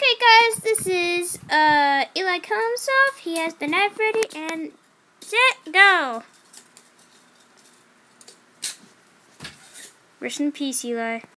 Okay, guys, this is uh, Eli Kill Himself. He has the knife ready, and set, go. Rest in peace, Eli.